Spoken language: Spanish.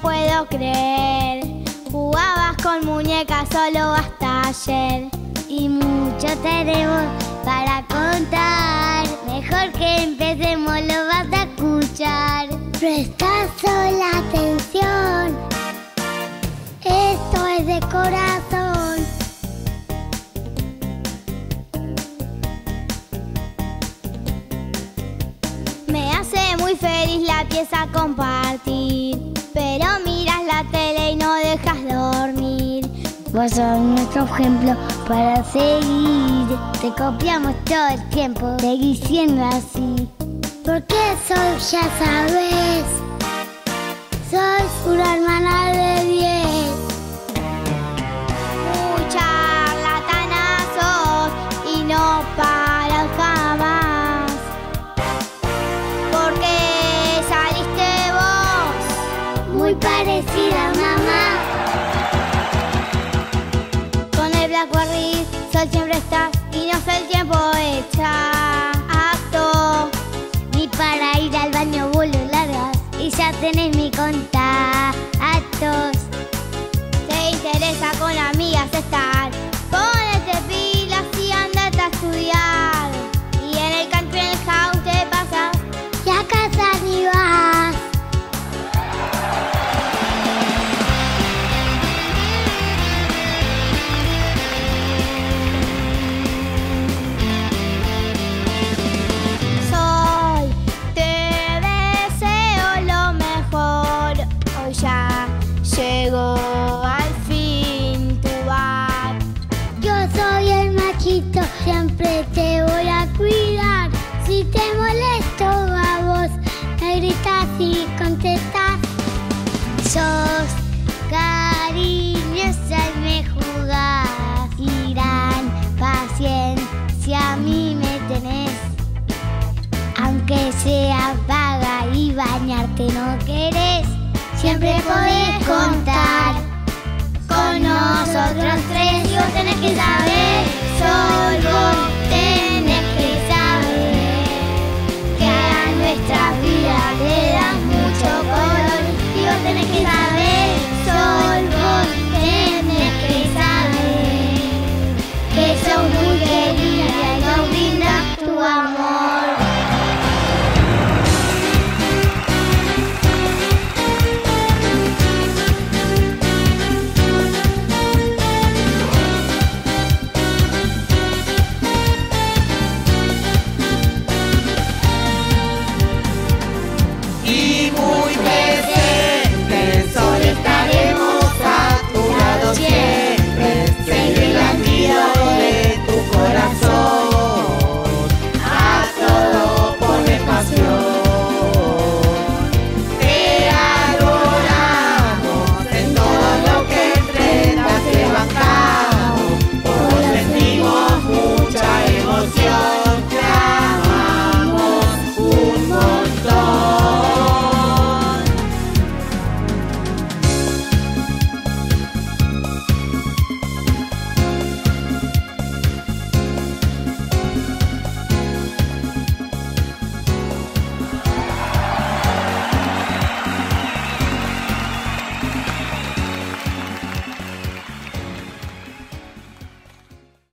puedo creer. Jugabas con muñecas solo hasta ayer. Y mucho tenemos para contar. Mejor que empecemos, lo vas a escuchar. Presta sola atención. Esto es de corazón. Me hace muy feliz la pieza compartir. Vos sos nuestro ejemplo para seguir. Te copiamos todo el tiempo, seguí siendo así. Porque soy, ya sabes, soy una hermana de Sol siempre estás y no sé el tiempo hecha. Acto. Ni para ir al baño vos lo largas y ya tenés mi contactos. Te interesa con amigas estar. Aunque sea vaga y bañarte no querés, siempre podés contar con nosotros